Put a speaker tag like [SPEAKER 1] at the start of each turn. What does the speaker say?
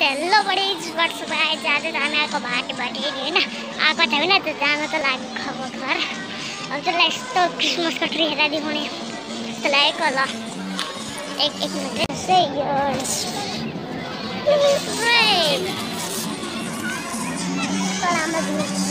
[SPEAKER 1] ढेल्लोबाट skirts आए जाँदै जान आएको भाटबाट नि होइन। आएको छैन त जान त लाग्यो खबर घर अब त्यसलाई यस्तो क्रिसमसको ट्री हेरेर दिउने यस्तो लागेको ल। एक एक मिनट जस्तै यो लामो